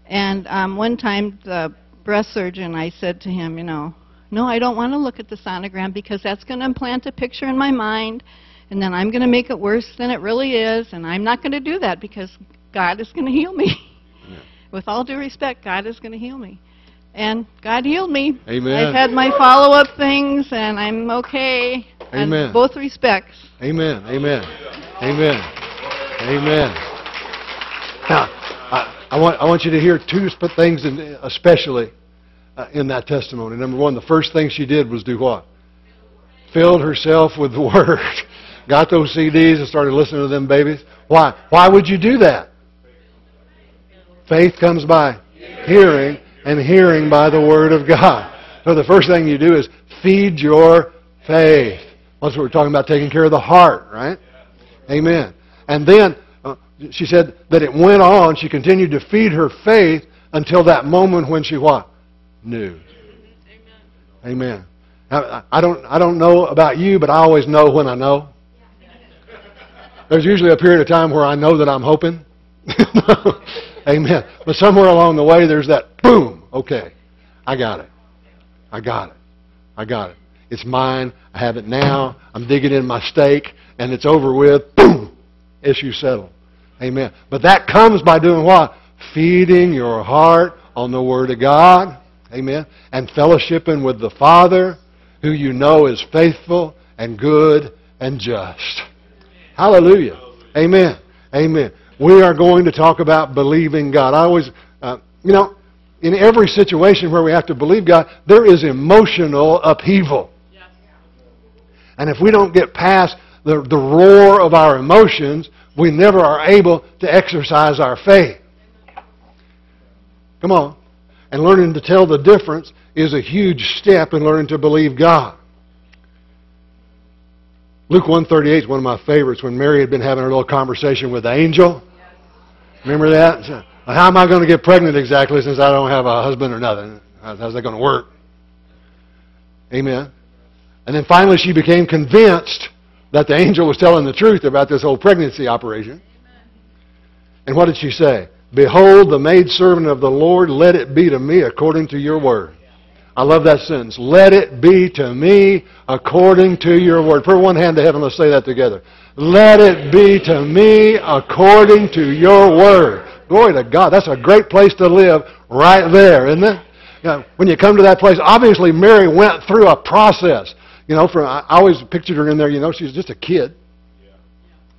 B: And um, one time, the breast surgeon, I said to him, you know, no, I don't want to look at the sonogram because that's going to implant a picture in my mind, and then I'm going to make it worse than it really is, and I'm not going to do that because God is going to heal me.
A: Yeah.
B: With all due respect, God is going to heal me. And God healed me.
A: Amen.
B: I've had my follow-up things, and I'm okay
A: Amen.
B: both respects.
A: Amen. Amen. Amen. Amen. Now, I, I want I want you to hear two sp- things, in, especially in that testimony. Number one, the first thing she did was do what? Filled herself with the Word. Got those CDs and started listening to them babies. Why? Why would you do that? Faith comes by hearing, and hearing by the Word of God. So the first thing you do is feed your faith. That's what we're talking about, taking care of the heart, right? Amen. And then uh, she said that it went on. She continued to feed her faith until that moment when she what? Knew. Amen. Now, I don't, I don't know about you, but I always know when I know. There's usually a period of time where I know that I'm hoping. Amen. But somewhere along the way, there's that boom. Okay, I got it. I got it. I got it. It's mine. I have it now. I'm digging in my stake, and it's over with. Boom. Issue settled. Amen. But that comes by doing what? Feeding your heart on the Word of God. Amen. And fellowshipping with the Father, who you know is faithful and good and just. Hallelujah. Amen. Amen. We are going to talk about believing God. I always, uh, you know, in every situation where we have to believe God, there is emotional upheaval. And if we don't get past the, the roar of our emotions, we never are able to exercise our faith. Come on. And learning to tell the difference is a huge step in learning to believe God. Luke 138 is one of my favorites when Mary had been having her little conversation with the angel. Remember that? How am I going to get pregnant exactly since I don't have a husband or nothing? How's that going to work? Amen. And then finally she became convinced that the angel was telling the truth about this whole pregnancy operation. And what did she say? Behold, the maidservant of the Lord, let it be to me according to your word. I love that sentence. Let it be to me according to your word. Put one hand to heaven. Let's say that together. Let it be to me according to your word. Glory to God. That's a great place to live right there, isn't it? You know, when you come to that place, obviously Mary went through a process. You know, from I always pictured her in there. You know, she was just a kid.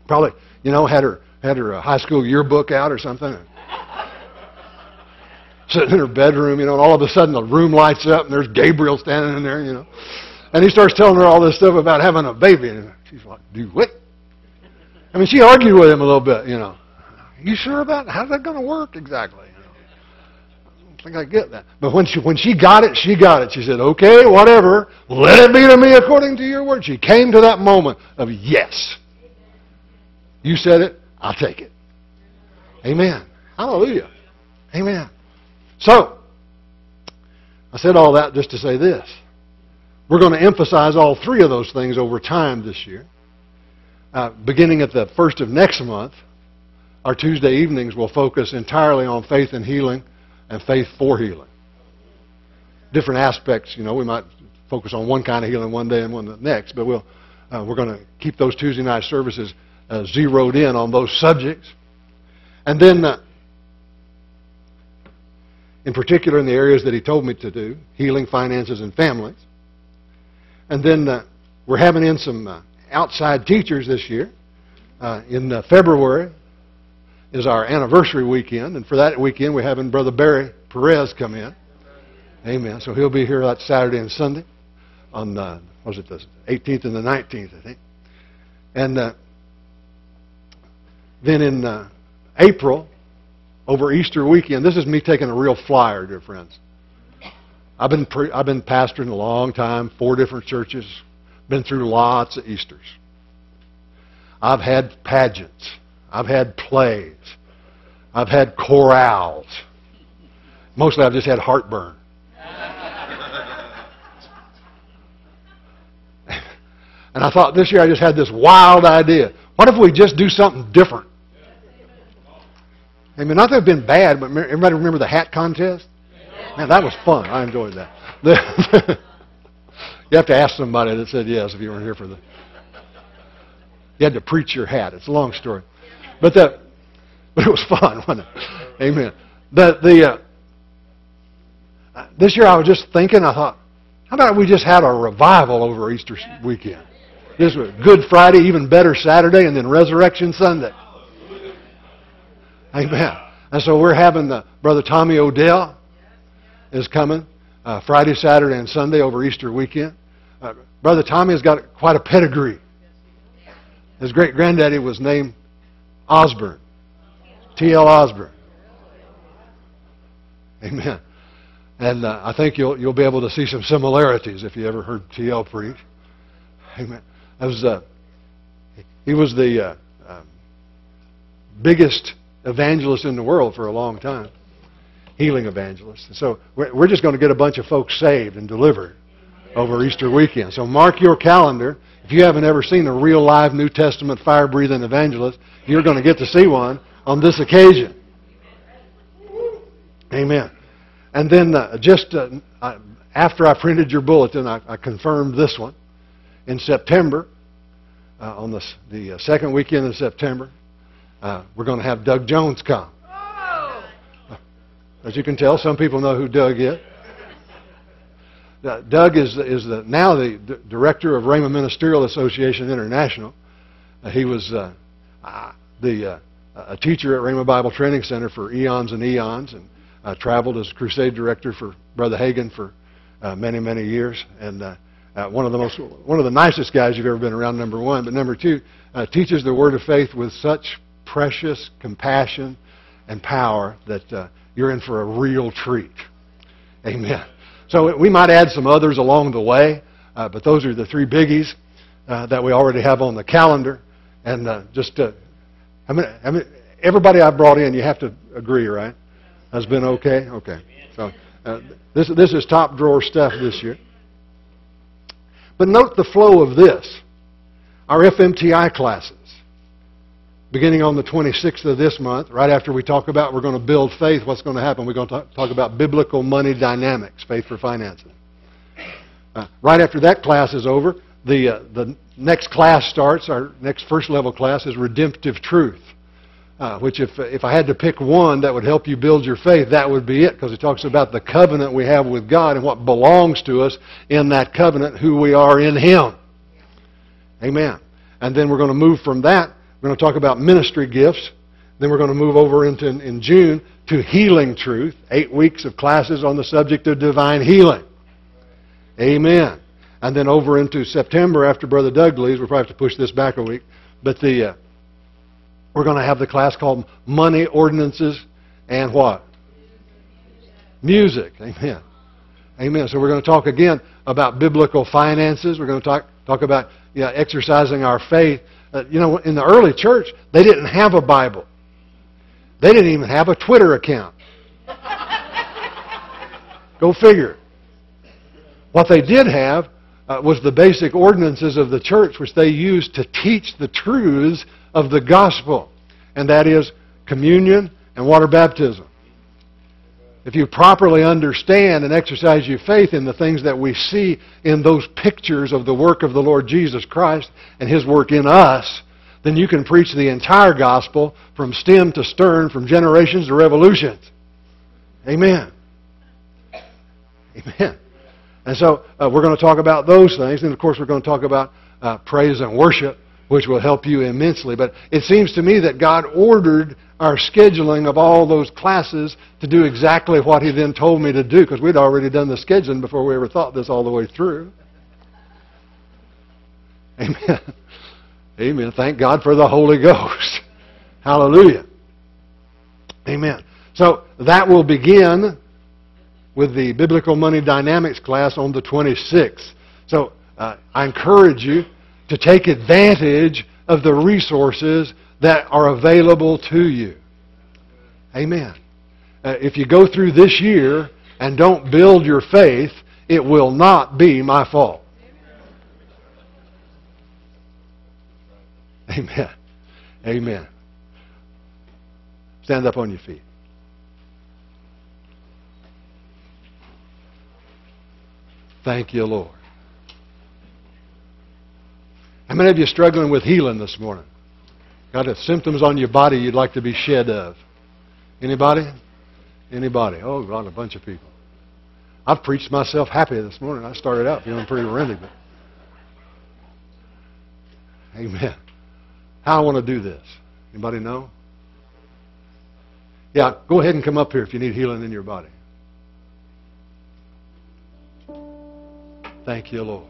A: Probably, you know, had her had her uh, high school yearbook out or something. Sitting in her bedroom, you know, and all of a sudden the room lights up and there's Gabriel standing in there, you know. And he starts telling her all this stuff about having a baby. And she's like, do what? I mean, she argued with him a little bit, you know. You sure about it? How's that going to work exactly? I don't think I get that. But when she, when she got it, she got it. She said, okay, whatever. Let it be to me according to your word. She came to that moment of yes. You said it. I'll take it. Amen. Hallelujah. Amen. So, I said all that just to say this. We're going to emphasize all three of those things over time this year. Uh, beginning at the first of next month, our Tuesday evenings will focus entirely on faith and healing and faith for healing. Different aspects, you know, we might focus on one kind of healing one day and one the next, but we'll, uh, we're going to keep those Tuesday night services uh, zeroed in on those subjects. And then uh, in particular in the areas that he told me to do healing, finances, and families. And then uh, we're having in some uh, outside teachers this year. Uh, in uh, February is our anniversary weekend, and for that weekend we're having Brother Barry Perez come in. Amen. So he'll be here that Saturday and Sunday on, uh, was it the 18th and the 19th, I think. And uh, then in uh, April, over Easter weekend. This is me taking a real flyer, dear friends. I've been pre- I've been pastoring a long time, four different churches, been through lots of Easters. I've had pageants. I've had plays. I've had chorales. Mostly I've just had heartburn. and I thought this year I just had this wild idea. What if we just do something different? Amen. Not that they've been bad, but everybody remember the hat contest? Man, that was fun. I enjoyed that. you have to ask somebody that said yes if you weren't here for the. You had to preach your hat. It's a long story, but that, but it was fun, wasn't it? Amen. The the uh, this year I was just thinking. I thought, how about we just had a revival over Easter weekend? This was Good Friday, even better Saturday, and then Resurrection Sunday. Amen. And so we're having the brother Tommy O'Dell is coming uh, Friday, Saturday, and Sunday over Easter weekend. Uh, brother Tommy has got quite a pedigree. His great granddaddy was named Osborn, T.L. Osborn. Amen. And uh, I think you'll you'll be able to see some similarities if you ever heard T.L. preach. Amen. That was uh, he was the uh, um, biggest evangelist in the world for a long time, healing evangelist. so we're just going to get a bunch of folks saved and delivered over Easter weekend. So mark your calendar. If you haven't ever seen a real live New Testament fire breathing evangelist, you're going to get to see one on this occasion. Amen. And then uh, just uh, after I printed your bulletin, I, I confirmed this one. In September, uh, on the, the uh, second weekend of September, uh, we're going to have Doug Jones come. Oh. As you can tell, some people know who Doug is. Doug is, is the, now the d- director of Rhema Ministerial Association International. Uh, he was uh, uh, the, uh, a teacher at Rhema Bible Training Center for eons and eons and uh, traveled as crusade director for Brother Hagin for uh, many, many years. And uh, uh, one of the most, one of the nicest guys you've ever been around, number one. But number two, uh, teaches the Word of Faith with such precious compassion and power that uh, you're in for a real treat. Amen. So we might add some others along the way, uh, but those are the three biggies uh, that we already have on the calendar. And uh, just, I mean, I mean, everybody I brought in, you have to agree, right? Has been okay? Okay. So Uh, this, this is top drawer stuff this year. But note the flow of this. Our FMTI classes, beginning on the 26th of this month, right after we talk about we're going to build faith, what's going to happen? We're going to talk, about biblical money dynamics, faith for financing. Uh, right after that class is over, the, uh, the next class starts. Our next first level class is Redemptive Truth. Uh, which if, if I had to pick one that would help you build your faith, that would be it, because it talks about the covenant we have with God and what belongs to us in that covenant, who we are in Him. Amen. And then we're going to move from that, we're going to talk about ministry gifts. Then we're going to move over into, in, June, to healing truth, eight weeks of classes on the subject of divine healing. Amen. And then over into September, after Brother Doug leaves, we'll probably have to push this back a week, but the... Uh, we're going to have the class called Money Ordinances and what? Music. Amen. Amen. So we're going to talk again about biblical finances. We're going to talk talk about yeah, exercising our faith. Uh, you know, in the early church, they didn't have a Bible. They didn't even have a Twitter account. Go figure. What they did have uh, was the basic ordinances of the church, which they used to teach the truths of the gospel, and that is communion and water baptism. If you properly understand and exercise your faith in the things that we see in those pictures of the work of the Lord Jesus Christ and His work in us, then you can preach the entire gospel from stem to stern, from generations to revolutions. Amen. Amen. And so uh, we're going to talk about those things. And of course, we're going to talk about uh, praise and worship which will help you immensely. But it seems to me that God ordered our scheduling of all those classes to do exactly what He then told me to do, because we'd already done the scheduling before we ever thought this all the way through. Amen. Amen. Thank God for the Holy Ghost. Hallelujah. Amen. So that will begin with the Biblical Money Dynamics class on the 26th. So uh, I encourage you to take advantage of the resources that are available to you. Amen. Uh, if you go through this year and don't build your faith, it will not be my fault. Amen. Amen. Stand up on your feet. Thank you, Lord. How many of you are struggling with healing this morning? Got symptoms on your body you'd like to be shed of? Anybody? Anybody? Oh, God, a bunch of people. I've preached myself happy this morning. I started out feeling pretty rented, but Amen. How I want to do this? Anybody know? Yeah, go ahead and come up here if you need healing in your body. Thank you, Lord.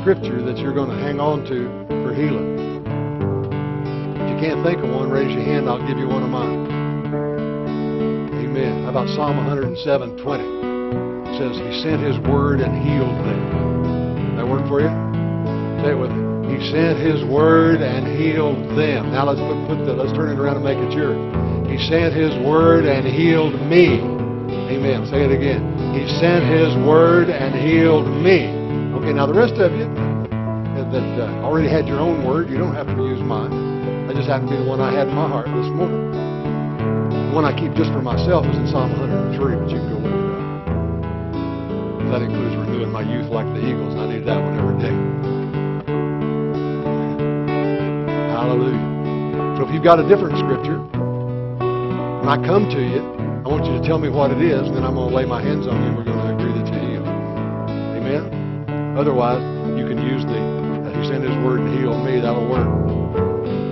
A: Scripture that you're going to hang on to for healing. If you can't think of one, raise your hand. I'll give you one of mine. Amen. How about Psalm 107, 20? It says, He sent His word and healed them. That work for you? Say it with me. He sent His word and healed them. Now let's put, put the, let's turn it around and make it yours. He sent His word and healed me. Amen. Say it again. He sent His word and healed me. Okay, now the rest of you that uh, already had your own word, you don't have to use mine. I just happen to be the one I had in my heart this morning. The one I keep just for myself is in Psalm 103, but you can go look it. That includes renewing my youth like the eagles. I need that one every day. Hallelujah. So if you've got a different scripture, when I come to you, I want you to tell me what it is, and then I'm going to lay my hands on you, and we're going to agree that you're healed. Amen? Otherwise, you can use the, uh, He sent His word and heal me. That'll work.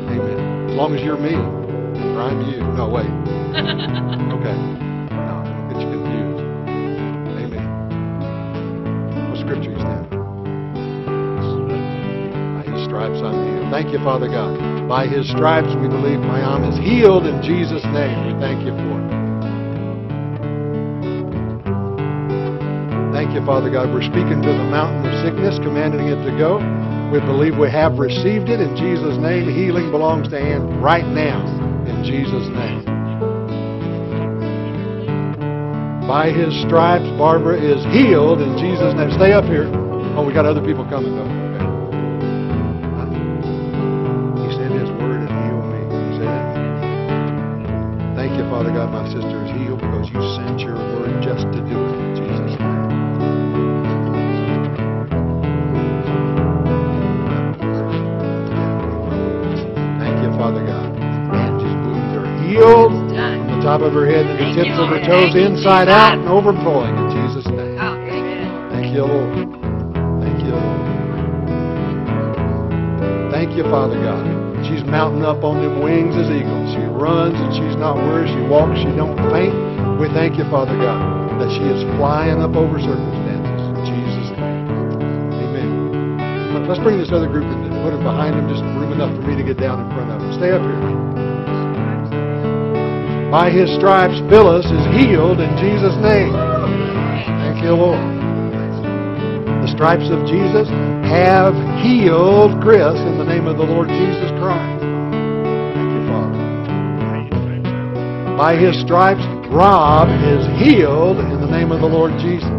A: Amen. As long as you're me, or I'm you. No, wait. Okay. No, don't get you confused. Amen. What scripture is that? By His stripes I'm healed. Thank you, Father God. By His stripes we believe my arm is healed in Jesus' name. We thank you for it. Thank you, Father God. We're speaking to the mountain of sickness, commanding it to go. We believe we have received it in Jesus' name. Healing belongs to Him right now in Jesus' name. By His stripes, Barbara is healed in Jesus' name. Stay up here. Oh, we got other people coming though. Top of her head to the tips of her toes, inside out and overflowing in Jesus' name.
C: Oh.
A: Thank you, Lord. Thank you, Lord. Thank you, Father God. She's mounting up on them wings as eagles. She runs and she's not worried. She walks, she don't faint. We thank you, Father God, that she is flying up over circumstances. In Jesus' name. Amen. Let- Let's bring this other group in. Put it behind them, just room enough for me to get down in front of them. Stay up here. By his stripes, Phyllis is healed in Jesus' name. Thank you, Lord. The stripes of Jesus have healed Chris in the name of the Lord Jesus Christ. Thank you, Father. By his stripes, Rob is healed in the name of the Lord Jesus.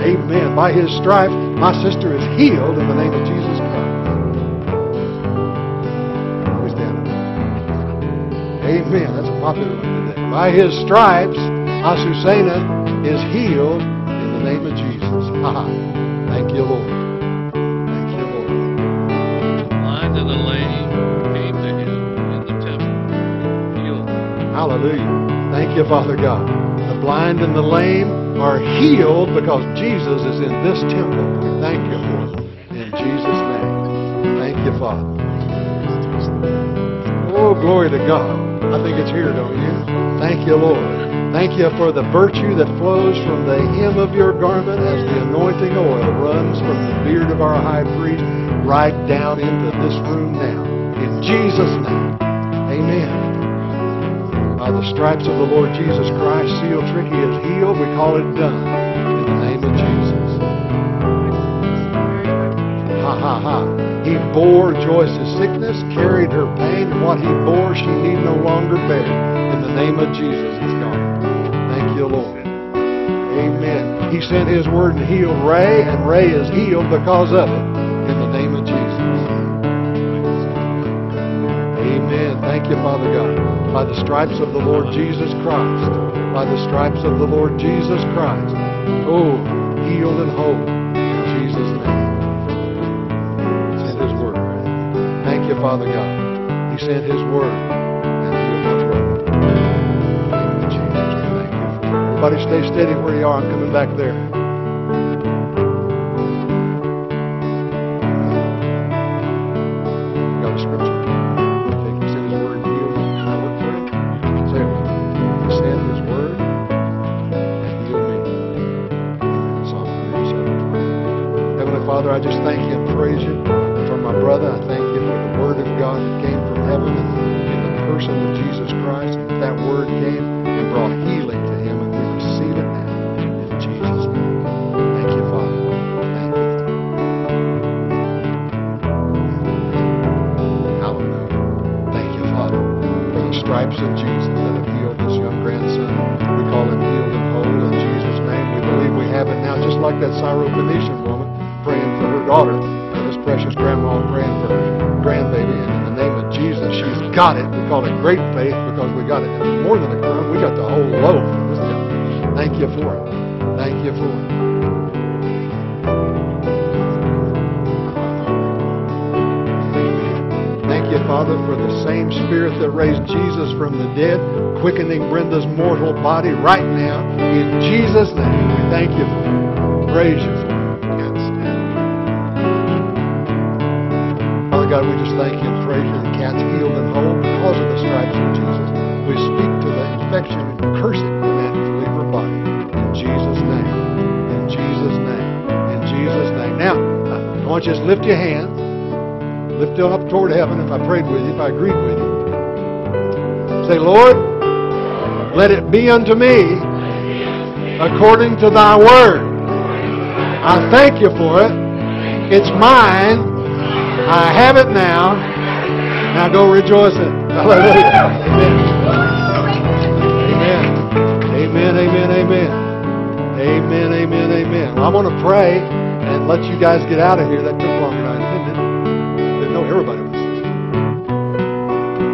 A: Amen. By his stripes, my sister is healed in the name of Jesus popular one today. By his stripes, Azucena is healed in the name of Jesus. Ha Thank you, Lord. Thank you, Lord.
D: blind and the lame came to him in the temple. Healed.
A: Hallelujah. Thank you, Father God. The blind and the lame are healed because Jesus is in this temple. We thank you for it. In Jesus' name. Thank you, Father. Oh, glory to God. I think it's here, don't you? Thank you, Lord. Thank you for the virtue that flows from the hem of your garment as the anointing oil runs from the beard of our high priest right down into this room now. In Jesus' name. Amen. By the stripes of the Lord Jesus Christ, Seal Tricky is healed. We call it done. In the name of Jesus. Ha ha ha. He bore Joyce's sickness, carried her pain, what he bore she need no longer bear. In the name of Jesus, it's gone. Thank you, Lord. Amen. He sent his word and healed Ray, and Ray is healed because of it. In the name of Jesus. Amen. Thank you, Father God. By the stripes of the Lord Jesus Christ. By the stripes of the Lord Jesus Christ. Oh, healed and whole. Father God. He sent his word and healed Thank you. Everybody stay steady where you are. I'm coming back there. Father, for the same Spirit that raised Jesus from the dead, quickening Brenda's mortal body right now. In Jesus' name, we thank you for it. Praise you. Father God, we just thank you and praise you. The cat's healed and whole because of the stripes of Jesus. We speak to the infection and curse it, it to leave body. In Jesus' name. In Jesus' name. In Jesus' name. Now, uh, I want you to just lift your hands. Lift them up toward heaven if I prayed with you, if I agreed with you. Say, Lord, let it be unto me according to thy word. I thank you for it. It's mine. I have it now. Now go rejoice it. Hallelujah. Amen. Amen. Amen. Amen. Amen. Amen. Amen. Amen. I'm going to pray and let you guys get out of here. That took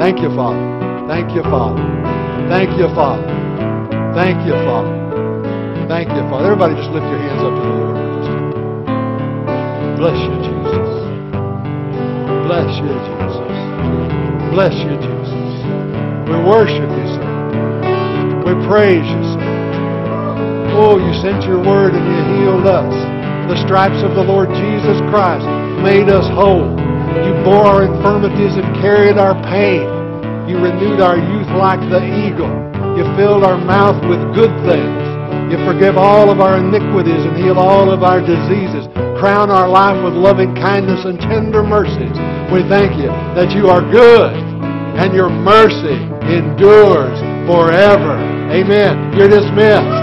A: Thank you, Father. Thank you, Father. Thank you, Father. Thank you, Father. Thank you, Father. Everybody just lift your hands up to the Lord. Bless you, Jesus. Bless you, Jesus. Bless you, Jesus. We worship you, sir. We praise you, sir. Oh, you sent your word and you healed us. The stripes of the Lord Jesus Christ made us whole. You bore our infirmities and carried our pain. You renewed our youth like the eagle. You filled our mouth with good things. You forgive all of our iniquities and heal all of our diseases. Crown our life with loving kindness and tender mercies. We thank you that you are good and your mercy endures forever. Amen. You're dismissed.